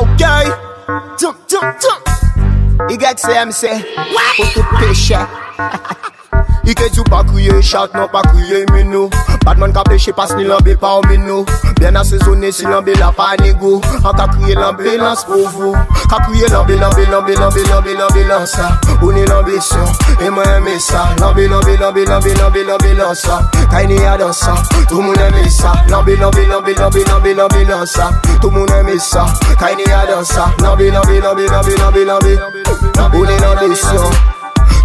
Okay, tuk tuk tuk Igek se m se, pote peche Ike tou pa kriye, chak nan pa kriye menou Badman ka pleche pas ni lanbe pa omeno Ben asezone si lanbe la pa anego An ka kriye lanbe lans pou vou Ka kriye lanbe lanbe lanbe lanbe lanbe lanbe lansa Ou ni lanbe son, e mwen eme sa Lanbe lanbe lanbe lanbe lanbe lanbe lansa Kaini a dansa, tou moun eme sa Lanbe lanbe lanbe lanbe lanbe lanbe lansa Tou moun eme sa, kaini a dansa Lanbe lanbe lanbe lanbe lanbe lanbe Ou ni lanbe son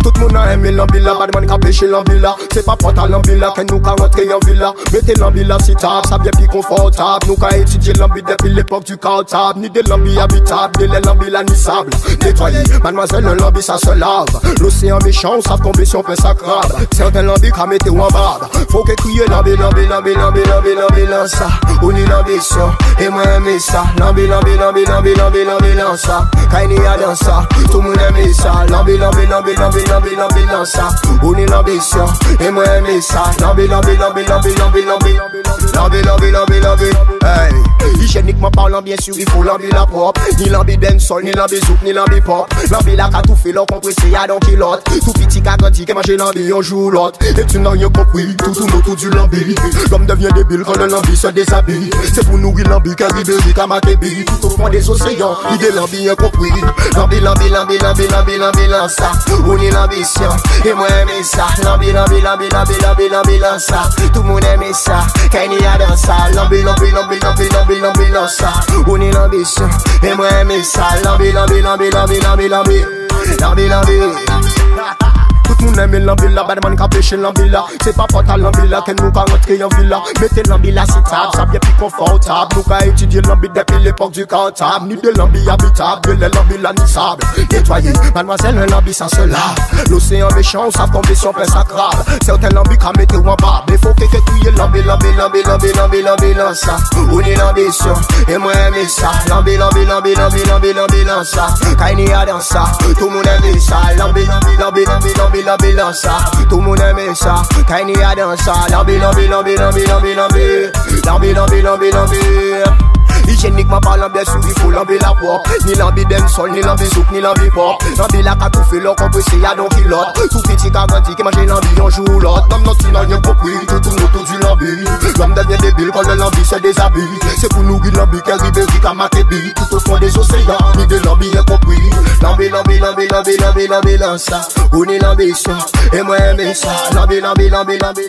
Tout moun a eme l'ambila, badman ka peche l'ambila Se pa pota l'ambila, ken nou ka rentre yon villa Mete l'ambila si tab, sa bien pi konfortab Nou ka etudye l'ambi depi l'epok du kartab Ni de l'ambi habitab, de l'ambila ni sable Nettoyé, mademoiselle, un lambi ça se lave L'océan méchant, savent tomber si on fait sa crabe Certains lambi ka mette ou en barbe Faut que crier lambi, lambi, lambi, lambi, lambi, lambi, lança Ou ni l'ambition, et moi aimer ça Lambi, lambi, lambi, lambi, lambi, lambi, lança Kaini a dans ça, tout le monde aime ça Lambi, lambi, lambi, lambi, lobby, lobby, lobby, ça. Ou ni lobby, ça. Et moi, aimer ça. Lobby, lobby, lobby, lobby, lobby, lobby, lobby, lobby. Lambi, lambi, lambi, lambi, hey Hygiéniquement parlant, bien sûr, il faut lambi la propre Ni lambi dancehall, ni lambi zouk, ni lambi pop la tout y'a Tout petit l'autre Et tu n'as rien compris, tout tout autour du lambi L'homme devient débile quand le lambi se C'est pour nourrir Tout fond des l'ambition, Tout a dans ça Lambi, lambi, lambi, lambi, lambi, lambi, lança On est l'ambition, et moi aimer ça Lambi, lambi, lambi, lambi, lambi, lambi. Lambi, lambi. Tout moun eme l'ambila, badman ka peche l'ambila Se pa pota l'ambila, ken nou ka rentre yon villa. Mete l'ambila si tab, sa bien pi konfortab. Nou ka etudye l'ambi depi l'epok du kartab Ni de l'ambi habitab, de lè l'ambila ni sable Nettoyé, mademoiselle, un lambi ça se lave L'océan méchant, savent tomber si on fait sa crabe Certains lambi mette ou en barbe Mais faut que que crier lambi, lambi, lambi, lambi, lambi, lambi, l'ambition, et moi aime ça Lambi, lambi, lambi, lambi, lambi, lambi, lança Kaini a dans ça, tout moun aime ça Lambi, lambi, lambi, lambi, lambi, lambi, ça, ça Lambi, lambi, lambi, lambi, lambi, lambi Lambi, lambi, lambi, lambi Hygiéniquement parlant, bien sûr, il faut lamber la propre Ni lambi dancehall, ni lambi zouk, ni lambi pop Lambi la ka fait, l'on compressé, y'a donc kilote Tout petit ka grandi, qui mange lambi, on joue l'autre L'homme non, tu n'as rien compris, tout tourne autour du lambi L'homme devient débile quand le lambi se déshabille C'est pour nourrir lambi qu'un ribéry ka makébi Tout au fond des océans, ni de lambi incompris Lambi, lambi, lambi, lambi, lambi, lambi, lança On est l'ambition, et moi aimer ça Lambi, lambi, lambi, lambi